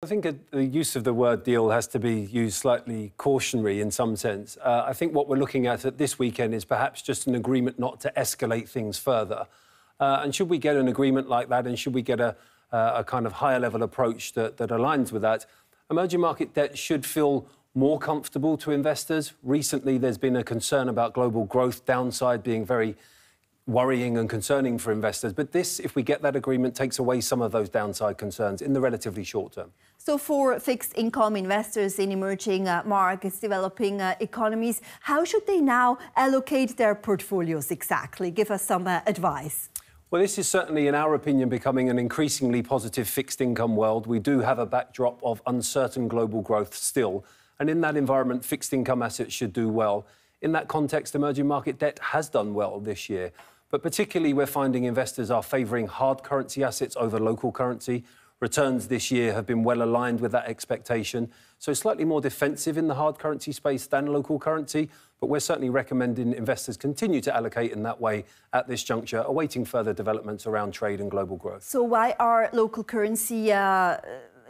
I think the use of the word deal has to be used slightly cautionary in some sense. Uh, I think what we're looking at at this weekend is perhaps just an agreement not to escalate things further. Uh, and should we get an agreement like that, and should we get a, uh, a kind of higher level approach that, that aligns with that, emerging market debt should feel more comfortable to investors. Recently, there's been a concern about global growth downside being very worrying and concerning for investors. But this, if we get that agreement, takes away some of those downside concerns in the relatively short term. So, for fixed income investors in emerging uh, markets, developing uh, economies, how should they now allocate their portfolios exactly? Give us some uh, advice. Well, this is certainly, in our opinion, becoming an increasingly positive fixed income world. We do have a backdrop of uncertain global growth still. And in that environment, fixed income assets should do well. In that context, emerging market debt has done well this year. But particularly, we're finding investors are favouring hard currency assets over local currency. Returns this year have been well aligned with that expectation. So it's slightly more defensive in the hard currency space than local currency. But we're certainly recommending investors continue to allocate in that way at this juncture, awaiting further developments around trade and global growth. So why are local currency, uh,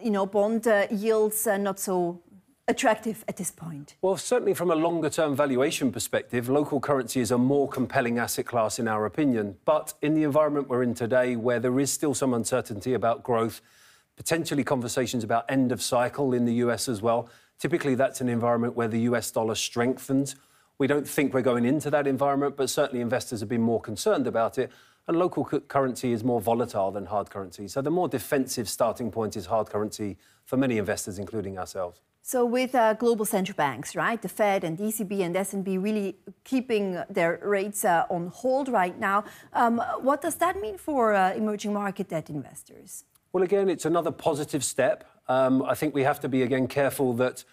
you know, bond uh, yields uh, not so attractive at this point? Well, certainly from a longer term valuation perspective, local currency is a more compelling asset class in our opinion. But in the environment we're in today, where there is still some uncertainty about growth, potentially conversations about end of cycle in the US as well, typically that's an environment where the US dollar strengthens. We don't think we're going into that environment, but certainly investors have been more concerned about it. And local currency is more volatile than hard currency. So the more defensive starting point is hard currency for many investors, including ourselves. So with uh, global central banks, right, the Fed and ECB and SNB really keeping their rates uh, on hold right now, um, what does that mean for uh, emerging market debt investors? Well, again, it's another positive step. Um, I think we have to be again careful that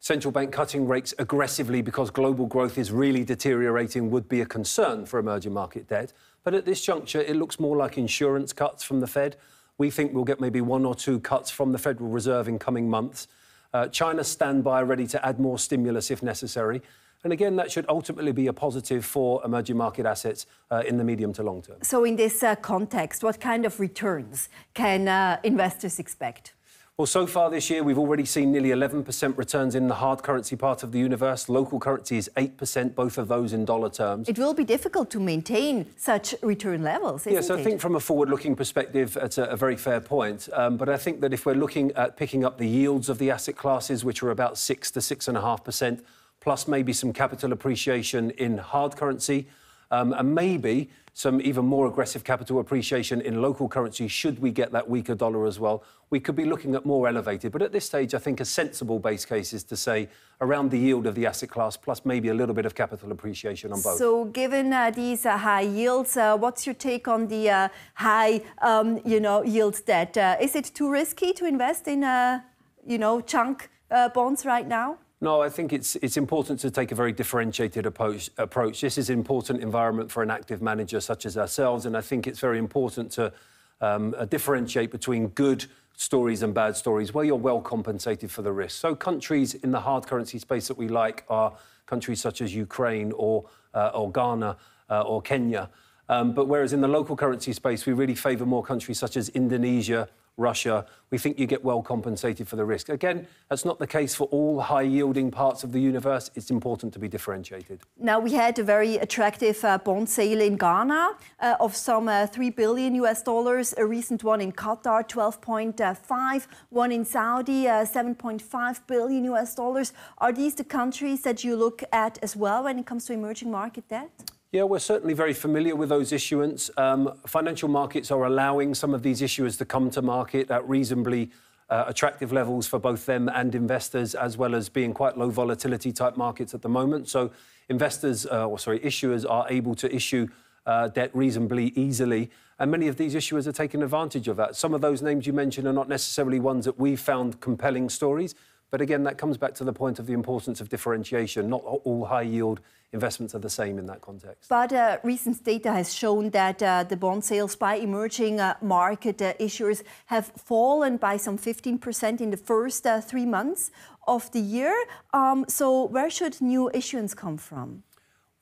central bank cutting rates aggressively because global growth is really deteriorating would be a concern for emerging market debt. But at this juncture, it looks more like insurance cuts from the Fed. We think we'll get maybe one or two cuts from the Federal Reserve in coming months. Uh, China stand by ready to add more stimulus if necessary. And again, that should ultimately be a positive for emerging market assets uh, in the medium to long term. So, in this uh, context, what kind of returns can uh, investors expect? Well, so far this year, we've already seen nearly 11% returns in the hard currency part of the universe. Local currency is 8%, both of those in dollar terms. It will be difficult to maintain such return levels, yes, I think from a forward looking perspective, it's a, a very fair point. Um, but I think that if we're looking at picking up the yields of the asset classes, which are about 6 to 6.5%, plus maybe some capital appreciation in hard currency, um, and maybe some even more aggressive capital appreciation in local currency should we get that weaker dollar as well. We could be looking at more elevated. But at this stage, I think a sensible base case is to say around the yield of the asset class plus maybe a little bit of capital appreciation on both. So given uh, these uh, high yields, uh, what's your take on the uh, high um, you know, yield debt? Uh, is it too risky to invest in uh, you know, junk bonds right now? No, I think it's it's important to take a very differentiated approach. approach. This is an important environment for an active manager such as ourselves, and I think it's very important to um, uh, differentiate between good stories and bad stories where you're well compensated for the risk. So countries in the hard currency space that we like are countries such as Ukraine or uh, or Ghana uh, or Kenya. Um, but whereas in the local currency space, we really favour more countries such as Indonesia, Russia, we think you get well compensated for the risk. Again, that's not the case for all high yielding parts of the universe. It's important to be differentiated. Now, we had a very attractive uh, bond sale in Ghana uh, of some uh, 3 billion US dollars, a recent one in Qatar, 12.5, one in Saudi, uh, 7.5 billion US dollars. Are these the countries that you look at as well when it comes to emerging market debt? Yeah, we're certainly very familiar with those issuance. Um, financial markets are allowing some of these issuers to come to market at reasonably uh, attractive levels for both them and investors, as well as being quite low volatility type markets at the moment. So investors, uh, or sorry, issuers are able to issue uh, debt reasonably easily. And many of these issuers are taking advantage of that. Some of those names you mentioned are not necessarily ones that we've found compelling stories, but again, that comes back to the point of the importance of differentiation. Not all high yield investments are the same in that context. But uh, recent data has shown that uh, the bond sales by emerging uh, market uh, issuers have fallen by some 15% in the first uh, three months of the year. Um, so, where should new issuance come from?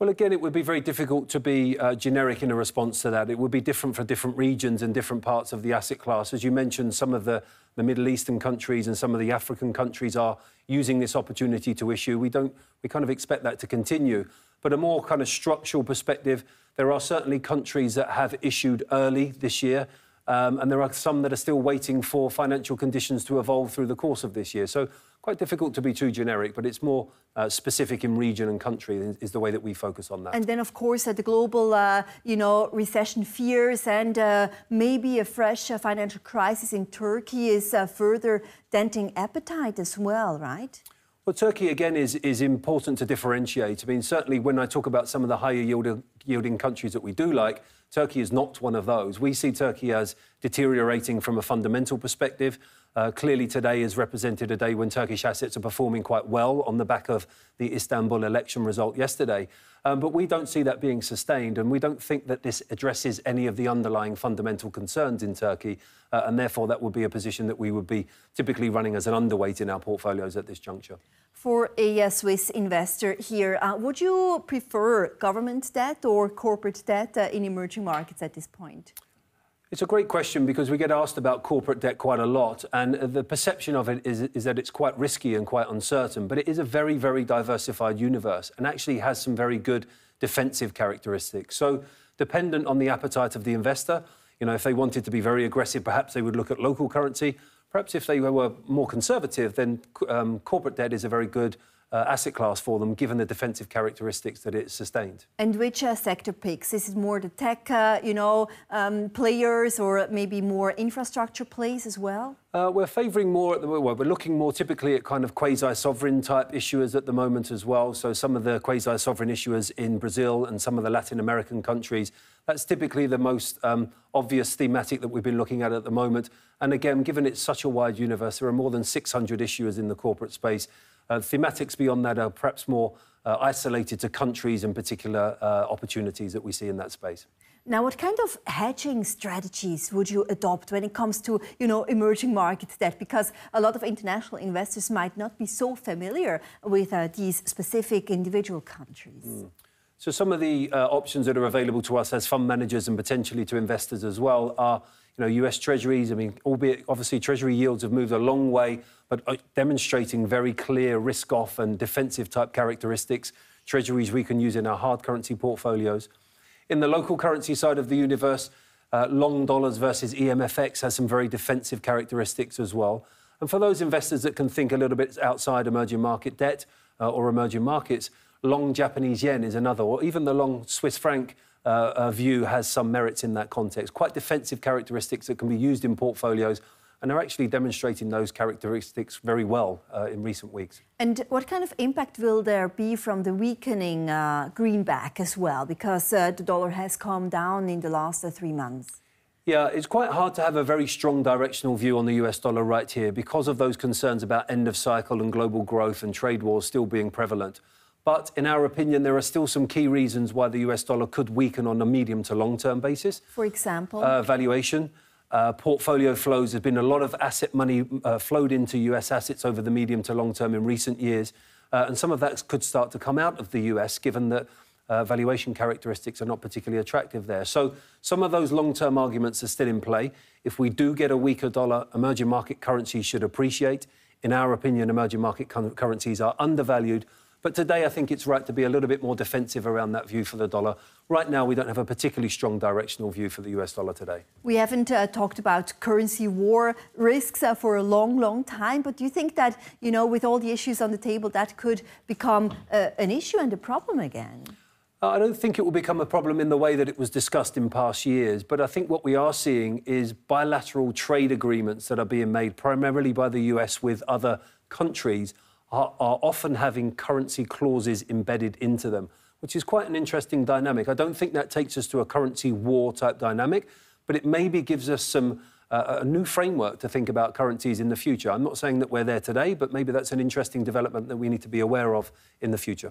Well, again, it would be very difficult to be uh, generic in a response to that. It would be different for different regions and different parts of the asset class. As you mentioned, some of the, the Middle Eastern countries and some of the African countries are using this opportunity to issue. We don't, we kind of expect that to continue. But a more kind of structural perspective, there are certainly countries that have issued early this year. Um, and there are some that are still waiting for financial conditions to evolve through the course of this year. So quite difficult to be too generic, but it's more uh, specific in region and country is the way that we focus on that. And then, of course, uh, the global, uh, you know, recession fears and uh, maybe a fresh uh, financial crisis in Turkey is uh, further denting appetite as well, right? Well, Turkey again is is important to differentiate. I mean, certainly when I talk about some of the higher yielding, yielding countries that we do like, Turkey is not one of those. We see Turkey as deteriorating from a fundamental perspective. Uh, clearly, today has represented a day when Turkish assets are performing quite well on the back of the Istanbul election result yesterday. Um, but we don't see that being sustained, and we don't think that this addresses any of the underlying fundamental concerns in Turkey, uh, and therefore that would be a position that we would be typically running as an underweight in our portfolios at this juncture. For a uh, Swiss investor here, uh, would you prefer government debt or corporate debt uh, in emerging markets at this point? It's a great question because we get asked about corporate debt quite a lot, and the perception of it is, is, that it's quite risky and quite uncertain. But it is a very, very diversified universe and actually has some very good defensive characteristics. So, dependent on the appetite of the investor, you know, if they wanted to be very aggressive, perhaps they would look at local currency. Perhaps if they were more conservative, then um, corporate debt is a very good uh, asset class for them, given the defensive characteristics that it sustained. And which uh, sector picks? Is it more the tech, uh, you know, um, players, or maybe more infrastructure plays as well? Uh, we're favouring more at the well, we're looking more typically at kind of quasi-sovereign type issuers at the moment as well. So some of the quasi-sovereign issuers in Brazil and some of the Latin American countries. That's typically the most um, obvious thematic that we've been looking at at the moment. And again, given it's such a wide universe, there are more than 600 issuers in the corporate space. Uh, thematics beyond that are perhaps more uh, isolated to countries and particular uh, opportunities that we see in that space. Now, what kind of hedging strategies would you adopt when it comes to, you know, emerging market debt? Because a lot of international investors might not be so familiar with uh, these specific individual countries. Mm. So some of the uh, options that are available to us as fund managers and potentially to investors as well are you know, US Treasuries, I mean, albeit obviously Treasury yields have moved a long way, but uh, demonstrating very clear risk off and defensive type characteristics. Treasuries we can use in our hard currency portfolios. In the local currency side of the universe, uh, long dollars versus EMFX has some very defensive characteristics as well. And for those investors that can think a little bit outside emerging market debt uh, or emerging markets, long Japanese yen is another, or even the long Swiss franc uh, uh, view has some merits in that context. Quite defensive characteristics that can be used in portfolios and they're actually demonstrating those characteristics very well uh, in recent weeks. And what kind of impact will there be from the weakening uh, greenback as well? Because uh, the dollar has come down in the last uh, three months. Yeah, it's quite hard to have a very strong directional view on the US dollar right here because of those concerns about end of cycle and global growth and trade wars still being prevalent. But in our opinion, there are still some key reasons why the US dollar could weaken on a medium to long term basis. For example, uh, valuation. Uh, portfolio flows. There's been a lot of asset money uh, flowed into US assets over the medium to long term in recent years. Uh, and some of that could start to come out of the US, given that uh, valuation characteristics are not particularly attractive there. So some of those long term arguments are still in play. If we do get a weaker dollar, emerging market currencies should appreciate. In our opinion, emerging market currencies are undervalued but today, I think it's right to be a little bit more defensive around that view for the dollar. Right now, we don't have a particularly strong directional view for the US dollar today. We haven't uh, talked about currency war risks uh, for a long, long time. But do you think that, you know, with all the issues on the table, that could become uh, an issue and a problem again? I don't think it will become a problem in the way that it was discussed in past years, but I think what we are seeing is bilateral trade agreements that are being made primarily by the US with other countries are, are often having currency clauses embedded into them, which is quite an interesting dynamic. I don't think that takes us to a currency war type dynamic, but it maybe gives us some uh, a new framework to think about currencies in the future. I'm not saying that we're there today, but maybe that's an interesting development that we need to be aware of in the future.